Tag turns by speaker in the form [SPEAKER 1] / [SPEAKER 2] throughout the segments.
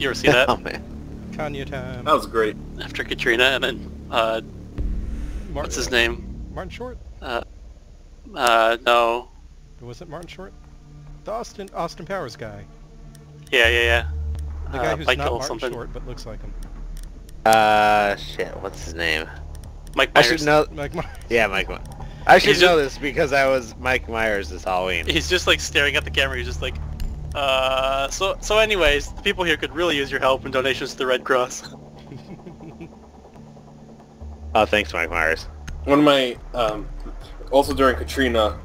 [SPEAKER 1] You ever see that?
[SPEAKER 2] Oh man.
[SPEAKER 3] Kanye time.
[SPEAKER 4] That was great.
[SPEAKER 1] After Katrina, and then uh,
[SPEAKER 3] Martin,
[SPEAKER 1] what's his name?
[SPEAKER 3] Martin Short?
[SPEAKER 1] Uh, uh, no.
[SPEAKER 3] Was it Martin Short? The Austin Austin Powers guy.
[SPEAKER 1] Yeah, yeah, yeah.
[SPEAKER 3] The guy
[SPEAKER 1] uh,
[SPEAKER 3] who's
[SPEAKER 1] Michael
[SPEAKER 3] not Martin
[SPEAKER 1] something.
[SPEAKER 3] Short but looks like him.
[SPEAKER 2] Uh, shit. What's his name?
[SPEAKER 1] Mike Myers.
[SPEAKER 2] I should know.
[SPEAKER 3] Mike Mar-
[SPEAKER 2] Yeah, Mike. My- I should
[SPEAKER 1] He's
[SPEAKER 2] know this because I was Mike Myers this Halloween.
[SPEAKER 1] He's just like staring at the camera. He's just like, uh. So, so, anyways, the people here could really use your help and donations to the Red Cross.
[SPEAKER 2] Oh, thanks, Mike Myers.
[SPEAKER 4] One of my, um, also during Katrina,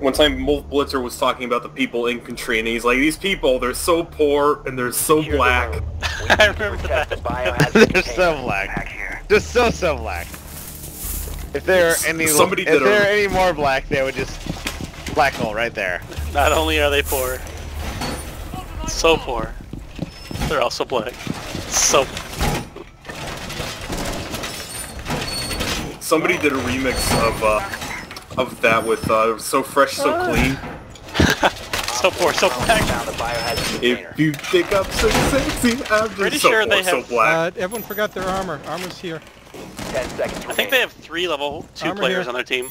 [SPEAKER 4] one time Wolf Blitzer was talking about the people in Katrina. He's like, these people, they're so poor and they're so
[SPEAKER 5] Secure the
[SPEAKER 4] black.
[SPEAKER 5] room. We
[SPEAKER 1] I remember that.
[SPEAKER 5] the
[SPEAKER 2] They're so black.
[SPEAKER 5] Back here.
[SPEAKER 2] Just so so black. If there are any,
[SPEAKER 4] Somebody
[SPEAKER 2] if there are any more black, they would just black hole right there.
[SPEAKER 1] Not only are they poor, so poor, they're also black. So.
[SPEAKER 4] Somebody did a remix of, uh, of that with, uh, So Fresh, So
[SPEAKER 1] Ah.
[SPEAKER 4] Clean.
[SPEAKER 1] So poor, so black.
[SPEAKER 5] Found the biohazard container.
[SPEAKER 4] If you think I'm so sexy, I'm just
[SPEAKER 1] Pretty
[SPEAKER 4] so
[SPEAKER 1] sure
[SPEAKER 4] poor,
[SPEAKER 1] they
[SPEAKER 4] so
[SPEAKER 1] have-
[SPEAKER 4] black.
[SPEAKER 3] uh, everyone forgot their armor. Armor's here.
[SPEAKER 5] Ten seconds
[SPEAKER 1] I think they have three level two
[SPEAKER 3] Armor
[SPEAKER 1] players
[SPEAKER 3] here.
[SPEAKER 1] on their team.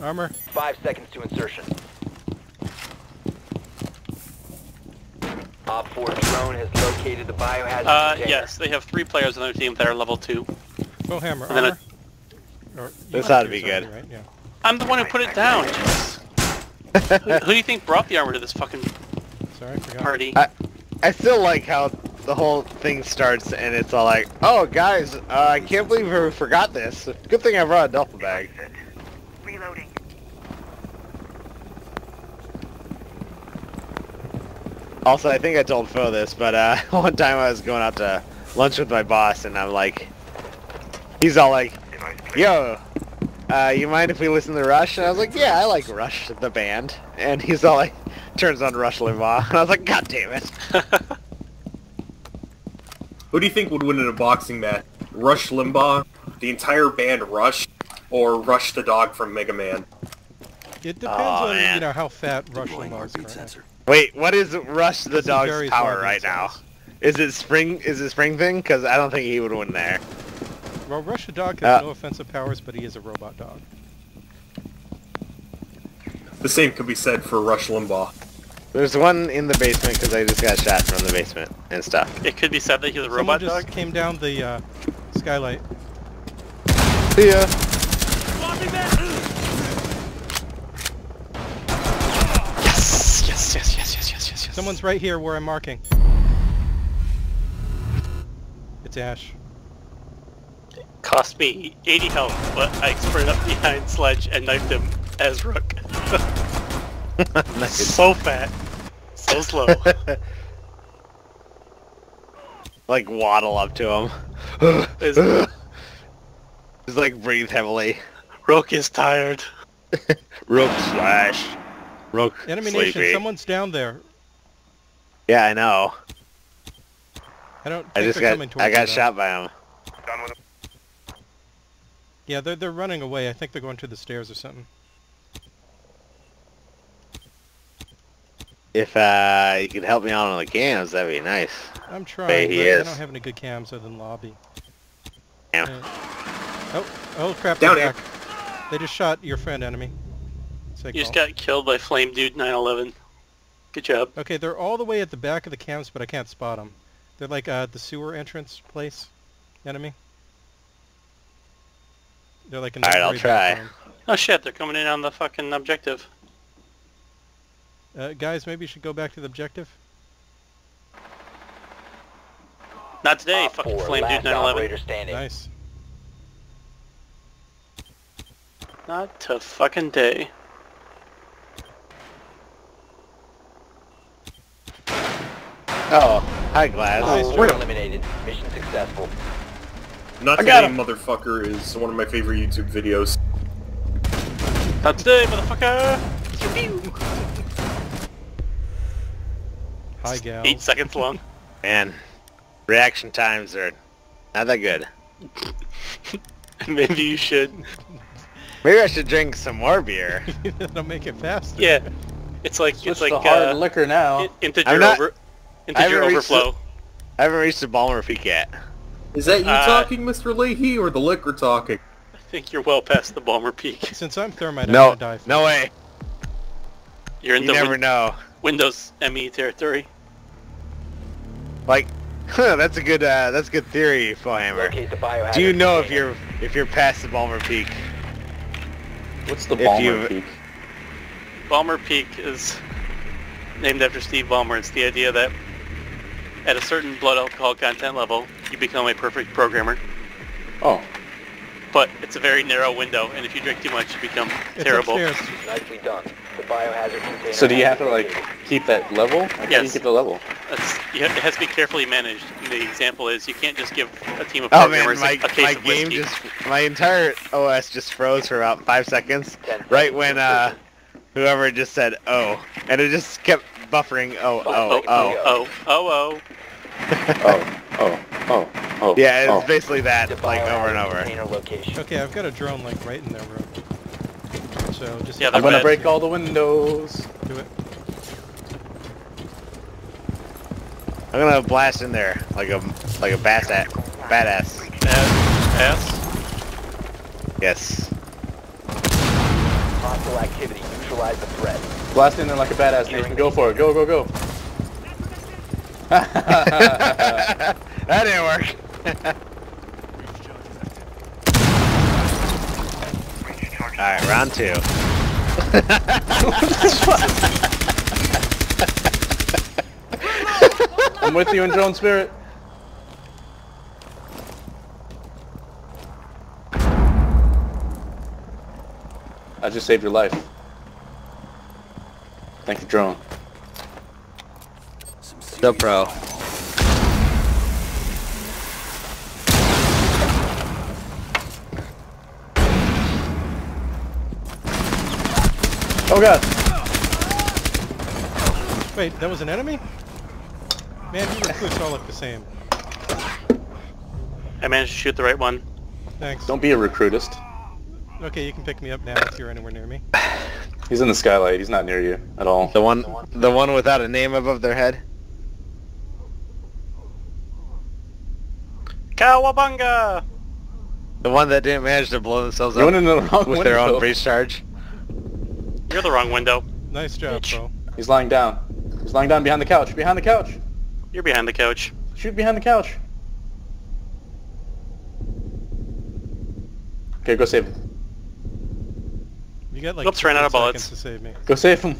[SPEAKER 3] Armor.
[SPEAKER 5] Five seconds to insertion. OpFor drone has located the biohazard
[SPEAKER 1] Uh,
[SPEAKER 5] container.
[SPEAKER 1] yes, they have three players on their team that are level two.
[SPEAKER 3] Bowhammer.
[SPEAKER 1] And then
[SPEAKER 3] Armor. Or, you
[SPEAKER 2] This ought to be good.
[SPEAKER 3] Right? Yeah.
[SPEAKER 1] I'm the one who put it down. jeez. who, who do you think brought the armor to this fucking
[SPEAKER 3] Sorry, I forgot.
[SPEAKER 1] party?
[SPEAKER 2] I- I still like how the whole thing starts and it's all like, oh guys, uh, I can't believe we forgot this. Good thing I brought a duffel bag. Also, I think I told Phil this, but uh, one time I was going out to lunch with my boss, and I'm like, he's all like, "Yo, uh, you mind if we listen to Rush?" And I was like, "Yeah, I like Rush, the band." And he's all like, turns on Rush Limbaugh, and I was like, "God damn it!"
[SPEAKER 4] Who do you think would win in a boxing match? Rush Limbaugh, the entire band Rush, or Rush the dog from Mega Man?
[SPEAKER 3] It depends
[SPEAKER 2] Aw,
[SPEAKER 3] on
[SPEAKER 2] man.
[SPEAKER 3] you know how fat Rush Limbaugh is.
[SPEAKER 2] Wait, what is Rush the
[SPEAKER 3] This
[SPEAKER 2] dog's power right now?
[SPEAKER 3] themselves.
[SPEAKER 2] Is it spring? Is it spring thing? Because I don't think he would win there.
[SPEAKER 3] Well, Rush the dog has
[SPEAKER 2] Uh,
[SPEAKER 3] no offensive powers, but he is a robot dog.
[SPEAKER 4] The same could be said for Rush Limbaugh.
[SPEAKER 2] There's one in the basement because I just got shot from the basement and stuff.
[SPEAKER 1] it could be said that he's a
[SPEAKER 3] Someone
[SPEAKER 1] robot
[SPEAKER 3] just
[SPEAKER 1] dog.
[SPEAKER 3] came down the uh, skylight.
[SPEAKER 2] See ya.
[SPEAKER 1] Yes, yes, yes, yes, yes, yes, yes, yes.
[SPEAKER 3] Someone's right here where I'm marking. It's Ash.
[SPEAKER 1] cost me 80 health, but I sprinted up behind Sledge and knifed him as Rook.
[SPEAKER 2] nice.
[SPEAKER 1] so fat, so slow.
[SPEAKER 2] like waddle up to him.
[SPEAKER 1] Is-
[SPEAKER 2] Just like breathe heavily.
[SPEAKER 1] Rook is tired.
[SPEAKER 2] Rook slash. Rook
[SPEAKER 3] Enemy
[SPEAKER 2] sleepy.
[SPEAKER 3] Nation, someone's down there.
[SPEAKER 2] Yeah, I know.
[SPEAKER 3] I don't.
[SPEAKER 2] I just
[SPEAKER 3] they're
[SPEAKER 2] got I got shot by him.
[SPEAKER 3] Yeah, they're they're running away. I think they're going to the stairs or something.
[SPEAKER 2] If uh you could help me out on the cams, that'd be nice.
[SPEAKER 3] I'm trying.
[SPEAKER 2] Hey, he
[SPEAKER 3] but I don't have any good cams other than lobby.
[SPEAKER 2] Damn.
[SPEAKER 3] Yeah. Oh, oh crap!
[SPEAKER 4] Down
[SPEAKER 3] they're
[SPEAKER 4] here.
[SPEAKER 3] back. They just shot your friend enemy. Say
[SPEAKER 1] You just got killed by Flame Dude 911. Good job.
[SPEAKER 3] Okay, they're all the way at the back of the camps, but I can't spot them. They're like uh, the sewer entrance place. Enemy. They're like in the
[SPEAKER 2] Alright, I'll try.
[SPEAKER 3] room.
[SPEAKER 1] Oh shit, they're coming in on the fucking objective.
[SPEAKER 3] Uh, guys, maybe you should go back to the objective.
[SPEAKER 1] Not today,
[SPEAKER 5] Op
[SPEAKER 1] fucking
[SPEAKER 5] 4,
[SPEAKER 1] Flame Dude 911.
[SPEAKER 5] standing.
[SPEAKER 3] Nice.
[SPEAKER 1] Not to fucking day.
[SPEAKER 2] Oh, hi Glass.
[SPEAKER 3] Nice
[SPEAKER 5] Op
[SPEAKER 3] job.
[SPEAKER 5] 4 eliminated. Mission successful.
[SPEAKER 4] Not
[SPEAKER 2] I
[SPEAKER 4] Today Motherfucker is one of my favorite YouTube videos.
[SPEAKER 1] Not today, motherfucker! Pew, pew.
[SPEAKER 3] Hi, gal.
[SPEAKER 1] Eight seconds long.
[SPEAKER 2] Man, reaction times are not that good.
[SPEAKER 1] Maybe you should.
[SPEAKER 2] Maybe I should drink some more beer.
[SPEAKER 3] That'll make it faster.
[SPEAKER 1] Yeah. It's like
[SPEAKER 6] Switch
[SPEAKER 1] it's like
[SPEAKER 6] hard
[SPEAKER 1] uh,
[SPEAKER 6] liquor now.
[SPEAKER 1] i- integer
[SPEAKER 2] I'm not-
[SPEAKER 1] over
[SPEAKER 2] I
[SPEAKER 1] Integer
[SPEAKER 2] haven't reached
[SPEAKER 1] overflow.
[SPEAKER 2] I haven't reached the Ballmer Peak yet.
[SPEAKER 4] Is that you
[SPEAKER 1] Uh,
[SPEAKER 4] talking, Mr. Leahy, or the liquor talking?
[SPEAKER 1] I think you're well past the Ballmer Peak.
[SPEAKER 3] Since I'm thermite, I'm
[SPEAKER 2] No,
[SPEAKER 3] gonna die. first.
[SPEAKER 2] no way.
[SPEAKER 1] You're in
[SPEAKER 2] You
[SPEAKER 1] the
[SPEAKER 2] never
[SPEAKER 1] win-
[SPEAKER 2] know.
[SPEAKER 1] Windows ME territory.
[SPEAKER 2] Like, huh, that's a good uh, that's a good theory, Fohammer.
[SPEAKER 5] Locate the biohazard
[SPEAKER 2] Do you know if you're if you're past the Ballmer Peak?
[SPEAKER 7] What's the
[SPEAKER 2] If
[SPEAKER 7] Ballmer
[SPEAKER 2] you-
[SPEAKER 7] peak?
[SPEAKER 1] Ballmer Peak is named after Steve Ballmer. It's the idea that at a certain blood alcohol content level, you become a perfect programmer.
[SPEAKER 7] Oh,
[SPEAKER 1] But it's a very narrow window, and if you drink too much, you become
[SPEAKER 3] It's
[SPEAKER 1] terrible.
[SPEAKER 3] upstairs.
[SPEAKER 5] Nicely done. The biohazard container.
[SPEAKER 7] so do you have to like keep that level? How do you
[SPEAKER 1] Yes.
[SPEAKER 7] keep the level?
[SPEAKER 1] That's, you have, it has to be carefully managed. And the example is you can't just give a team of
[SPEAKER 2] Oh man,
[SPEAKER 1] programmers
[SPEAKER 2] my
[SPEAKER 1] a, a case
[SPEAKER 2] my
[SPEAKER 1] of
[SPEAKER 2] game
[SPEAKER 1] whiskey.
[SPEAKER 2] just my entire OS just froze for about five seconds,
[SPEAKER 5] Ten
[SPEAKER 2] right when uh whoever just said oh, and it just kept buffering oh
[SPEAKER 1] Oh,
[SPEAKER 2] oh
[SPEAKER 1] oh,
[SPEAKER 2] oh.
[SPEAKER 1] oh, oh, oh.
[SPEAKER 7] Oh, oh, oh.
[SPEAKER 2] Yeah, it's
[SPEAKER 7] oh.
[SPEAKER 2] basically that like over and over.
[SPEAKER 3] Okay, I've got a drone like right in their room. So just
[SPEAKER 1] Yeah,
[SPEAKER 7] I'm gonna
[SPEAKER 1] bad.
[SPEAKER 7] break all the windows.
[SPEAKER 3] do it.
[SPEAKER 2] I'm gonna blast in there like a like a bass at badass.
[SPEAKER 1] Pass.
[SPEAKER 2] Yes.
[SPEAKER 5] Hostile activity. Neutralize the threat.
[SPEAKER 7] Blast in there like a badass, Nathan. Go for it. Go, go, go.
[SPEAKER 2] that didn't work. Alright, round two.
[SPEAKER 7] I'm with you in drone spirit. I just saved your life. Thank you, drone.
[SPEAKER 2] The pro.
[SPEAKER 7] Oh god.
[SPEAKER 3] Wait, that was an enemy? Man, you recruits all look the same.
[SPEAKER 1] I managed to shoot the right one.
[SPEAKER 3] Thanks.
[SPEAKER 7] Don't be a recruitist.
[SPEAKER 3] Okay, you can pick me up now if you're anywhere near me.
[SPEAKER 7] He's in the skylight. He's not near you at all.
[SPEAKER 2] The one the one without a name above their head?
[SPEAKER 1] Cowabunga!
[SPEAKER 2] The one that didn't manage to blow themselves
[SPEAKER 7] You went
[SPEAKER 2] up
[SPEAKER 7] the wrong
[SPEAKER 2] with their own
[SPEAKER 7] window.
[SPEAKER 2] breach charge?
[SPEAKER 1] You're the wrong window.
[SPEAKER 3] Nice job, Bo.
[SPEAKER 7] He's lying down. He's lying down behind the couch. Behind the couch.
[SPEAKER 1] You're behind the couch.
[SPEAKER 7] Shoot behind the couch. Okay, go save him.
[SPEAKER 3] You got like
[SPEAKER 1] Oops, ran out of bullets.
[SPEAKER 3] to save me.
[SPEAKER 7] Go save him.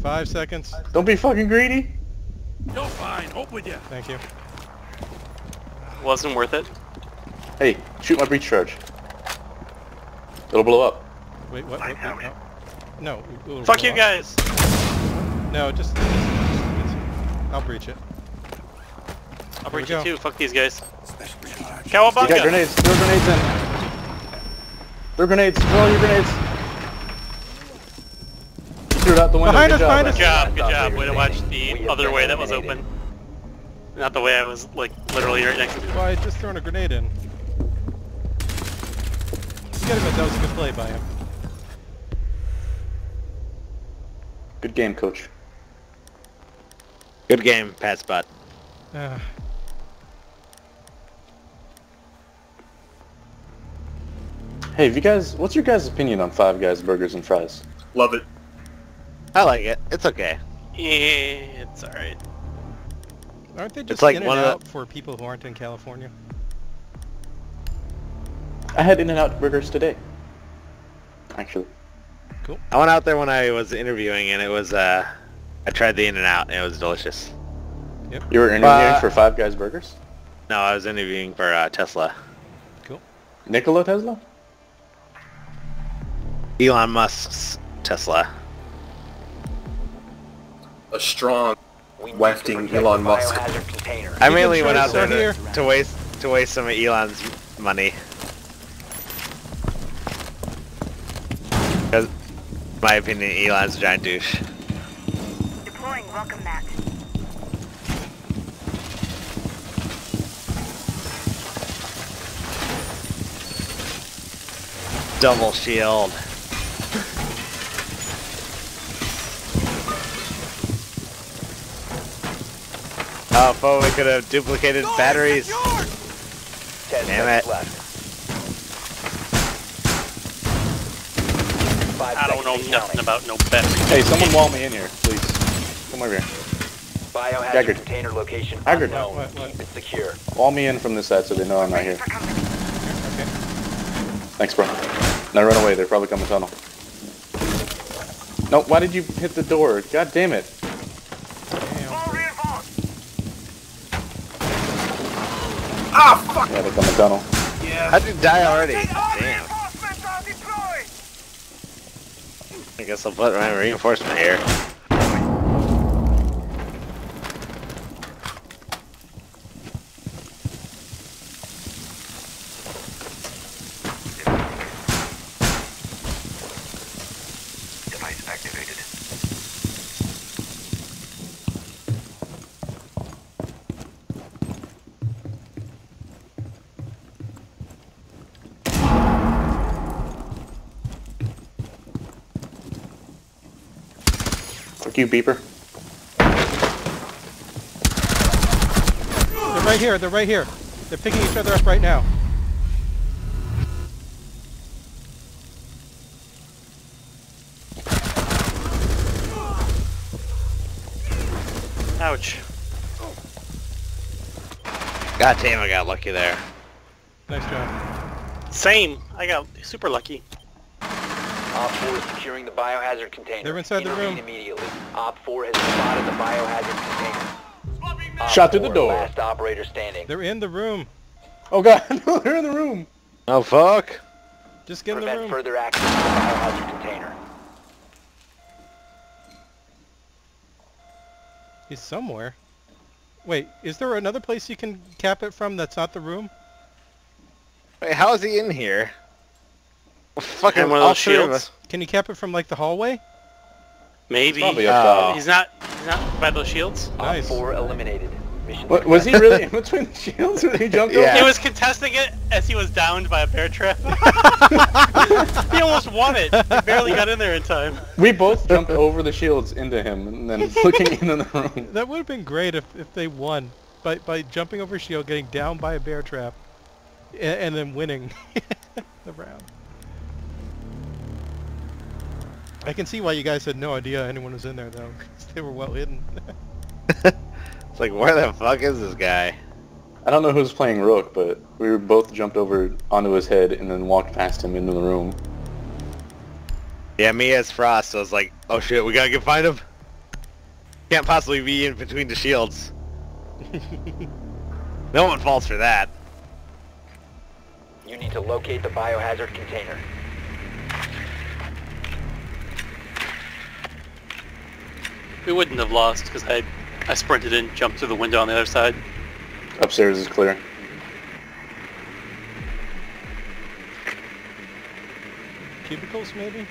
[SPEAKER 3] Five seconds.
[SPEAKER 7] Don't be fucking greedy.
[SPEAKER 3] Thank you.
[SPEAKER 1] Wasn't worth it.
[SPEAKER 7] Hey, shoot my breach charge. It'll blow up.
[SPEAKER 3] Wait, what? what, what no. No. it'll
[SPEAKER 1] Fuck
[SPEAKER 3] blow
[SPEAKER 1] you
[SPEAKER 3] up.
[SPEAKER 1] guys!
[SPEAKER 3] No, just, just, just- I'll breach it.
[SPEAKER 1] I'll
[SPEAKER 3] Here
[SPEAKER 1] breach it too. Fuck these guys.
[SPEAKER 7] You
[SPEAKER 1] Cowabunga!
[SPEAKER 7] got grenades. Throw grenades in. Throw grenades. Throw all your grenades. Threw it out the window.
[SPEAKER 3] Behind
[SPEAKER 7] Good
[SPEAKER 3] us,
[SPEAKER 7] job.
[SPEAKER 3] behind us.
[SPEAKER 1] Good job, good job.
[SPEAKER 5] operator
[SPEAKER 1] Way to watch the other way that was open. Not the way I was, like, literally right next to
[SPEAKER 3] Well, I just thrown a grenade in. You gotta admit, that was a good play by him.
[SPEAKER 7] Good game, coach.
[SPEAKER 2] Good game, Pat Spot.
[SPEAKER 3] Uh,
[SPEAKER 7] Hey, have you guys? What's your guys' opinion on Five Guys burgers and fries?
[SPEAKER 4] Love it.
[SPEAKER 2] I like it. It's okay.
[SPEAKER 1] Yeah, it's alright.
[SPEAKER 3] aren't they just
[SPEAKER 2] like
[SPEAKER 3] in and
[SPEAKER 2] of
[SPEAKER 3] out for people who aren't in California?
[SPEAKER 7] I had In-N-Out burgers today. Actually, Cool.
[SPEAKER 2] I went out there when I was interviewing and it was uh I tried the in and out and it was delicious. Yep.
[SPEAKER 7] You were interviewing
[SPEAKER 2] Uh,
[SPEAKER 7] for Five Guys burgers.
[SPEAKER 2] No, I was interviewing for uh, Tesla. Cool.
[SPEAKER 7] Nikola Tesla.
[SPEAKER 2] Elon Musk's Tesla.
[SPEAKER 4] A strong.
[SPEAKER 5] We need to
[SPEAKER 4] Wafting Elon Musk.
[SPEAKER 2] I mainly went out there to,
[SPEAKER 3] here.
[SPEAKER 2] to waste to waste some of Elon's money. Because, my opinion, Elon's a giant douche.
[SPEAKER 6] Deploying welcome mat.
[SPEAKER 2] Double shield. Oh, Fo, we could have duplicated batteries.
[SPEAKER 5] Ten
[SPEAKER 2] Damn it.
[SPEAKER 5] left. Five
[SPEAKER 1] I don't know
[SPEAKER 5] seconds
[SPEAKER 1] nothing
[SPEAKER 5] counting.
[SPEAKER 1] about no battery.
[SPEAKER 7] Hey, someone wall me in here, please. Come over here.
[SPEAKER 5] Biohazard
[SPEAKER 7] Haggard.
[SPEAKER 5] container location
[SPEAKER 7] Haggard.
[SPEAKER 5] unknown.
[SPEAKER 3] What, what?
[SPEAKER 5] Keep it secure.
[SPEAKER 7] Wall me in from this side so they know I'm not here.
[SPEAKER 3] Okay.
[SPEAKER 7] Thanks, bro. Now run away. They're probably coming tunnel. No, why did you hit the door? God damn it.
[SPEAKER 3] Damn.
[SPEAKER 7] Yeah, they're coming tunnel.
[SPEAKER 2] How'd you die already? Damn. I guess I'll put my reinforcement here.
[SPEAKER 7] Fuck you, beeper.
[SPEAKER 3] They're right here. They're right here. They're picking each other up right now.
[SPEAKER 1] Ouch.
[SPEAKER 2] God damn, I got lucky there.
[SPEAKER 3] Nice job.
[SPEAKER 1] Same. I got super lucky.
[SPEAKER 5] OpFor is securing the biohazard container.
[SPEAKER 3] They're inside the room.
[SPEAKER 5] immediately. OpFor has spotted the biohazard container.
[SPEAKER 7] Shot through the door.
[SPEAKER 5] Last operator standing.
[SPEAKER 3] They're in the room.
[SPEAKER 7] Oh god, no, they're in the room.
[SPEAKER 2] Oh, fuck.
[SPEAKER 3] Just get in the
[SPEAKER 5] Prevent
[SPEAKER 3] room.
[SPEAKER 5] further access to the biohazard container.
[SPEAKER 3] He's somewhere. Wait, is there another place you can cap it from that's not the room?
[SPEAKER 2] Wait, how is he in here? Fucking
[SPEAKER 1] one of those shields.
[SPEAKER 3] Can you cap it from like the hallway?
[SPEAKER 1] Maybe.
[SPEAKER 7] Probably
[SPEAKER 2] Uh,
[SPEAKER 7] up top.
[SPEAKER 1] He's not. He's not by those shields.
[SPEAKER 3] Nice.
[SPEAKER 5] OpFor eliminated.
[SPEAKER 7] What, was he really in between the shields when he jumped
[SPEAKER 2] Yeah.
[SPEAKER 1] He was contesting it as he was downed by a bear trap. he almost won it. He barely got in there in time.
[SPEAKER 7] We both jumped over the shields into him and then looking into the room.
[SPEAKER 3] That would have been great if, if they won by by jumping over shield, getting down by a bear trap, and, and then winning the round. I can see why you guys had no idea anyone was in there though, 'cause they were well hidden.
[SPEAKER 2] It's like, where the fuck is this guy?
[SPEAKER 7] I don't know who's playing Rook, but we both jumped over onto his head and then walked past him into the room.
[SPEAKER 2] Yeah, me as Frost, so I was like, oh shit, we gotta get find him. Can't possibly be in between the shields. no one falls for that.
[SPEAKER 5] You need to locate the biohazard container.
[SPEAKER 1] We wouldn't have lost because I, I sprinted in, jumped through the window on the other side.
[SPEAKER 7] Upstairs is clear.
[SPEAKER 3] Cubicles maybe?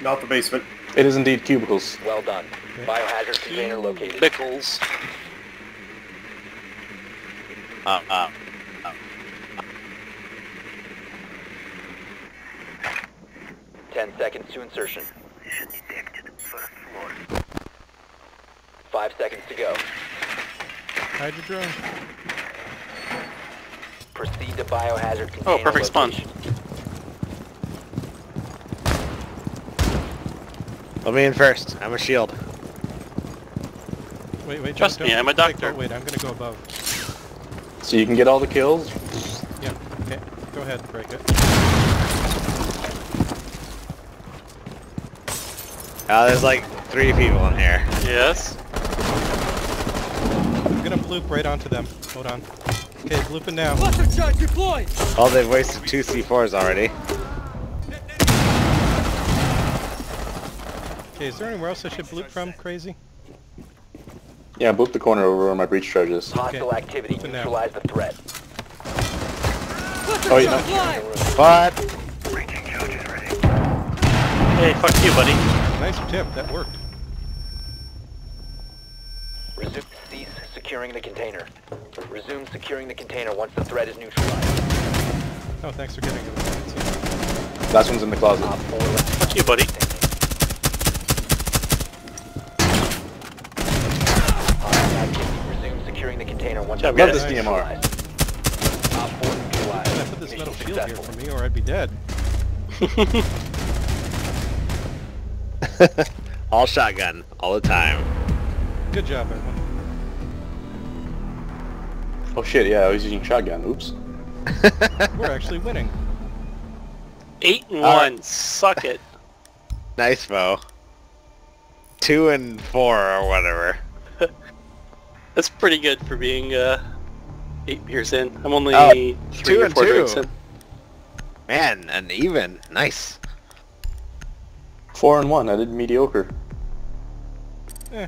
[SPEAKER 4] Not the basement.
[SPEAKER 7] It is indeed cubicles.
[SPEAKER 5] Well done. Biohazard container located.
[SPEAKER 1] Bickles.
[SPEAKER 2] Uh, uh.
[SPEAKER 5] Ten seconds to insertion. Five seconds to go.
[SPEAKER 3] Hide your drone.
[SPEAKER 5] Proceed to biohazard container
[SPEAKER 1] Oh, perfect spawn.
[SPEAKER 5] location.
[SPEAKER 2] Let me in first. I'm a shield.
[SPEAKER 3] Wait, wait,
[SPEAKER 1] Trust
[SPEAKER 3] don't,
[SPEAKER 1] me,
[SPEAKER 3] don't
[SPEAKER 1] I'm a doctor.
[SPEAKER 3] that- Wait, I'm gonna go above.
[SPEAKER 7] So you can get all the kills?
[SPEAKER 3] Yeah, okay. Go ahead, break it.
[SPEAKER 2] Uh, there's like three people in here.
[SPEAKER 1] Yes.
[SPEAKER 3] I'm gonna bloop right onto them. Hold on. Okay, blooping now.
[SPEAKER 2] Oh, they've wasted two C4s already.
[SPEAKER 3] Okay, is there anywhere else I should bloop from, crazy?
[SPEAKER 7] Yeah, boop the corner over where my breach charge is.
[SPEAKER 5] Hostile
[SPEAKER 3] Okay.
[SPEAKER 5] activity.
[SPEAKER 3] Open now.
[SPEAKER 5] Neutralize the threat.
[SPEAKER 7] Oh, you know,
[SPEAKER 2] But
[SPEAKER 1] Hey, fuck you, buddy.
[SPEAKER 3] Nice tip, that worked.
[SPEAKER 5] Resume. Cease securing the container. Resume securing the container once the threat is neutralized.
[SPEAKER 3] Oh, thanks for getting it.
[SPEAKER 7] last one's in the closet.
[SPEAKER 5] OpFor left.
[SPEAKER 1] Fuck you, buddy.
[SPEAKER 5] once
[SPEAKER 1] Job,
[SPEAKER 5] the
[SPEAKER 1] guys.
[SPEAKER 5] threat is
[SPEAKER 7] DMR.
[SPEAKER 5] neutralized. Op 4 neutralized.
[SPEAKER 3] Can I put this
[SPEAKER 5] Mission
[SPEAKER 3] metal shield here for me, or I'd be dead.
[SPEAKER 2] all shotgun, all the time.
[SPEAKER 3] Good job, everyone.
[SPEAKER 7] Oh shit, yeah, I was using shotgun. Oops.
[SPEAKER 3] We're actually winning.
[SPEAKER 1] Eight and
[SPEAKER 2] All
[SPEAKER 1] one. Suck it.
[SPEAKER 2] nice, Bo. Two and four or whatever.
[SPEAKER 1] That's pretty good for being uh, eight beers in. I'm only
[SPEAKER 2] Oh,
[SPEAKER 1] three
[SPEAKER 2] two
[SPEAKER 1] or
[SPEAKER 2] and
[SPEAKER 1] four
[SPEAKER 2] two.
[SPEAKER 1] drinks in.
[SPEAKER 2] Man, and even. Nice.
[SPEAKER 7] Four and one. I did mediocre.
[SPEAKER 3] Eh,